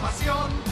pasión.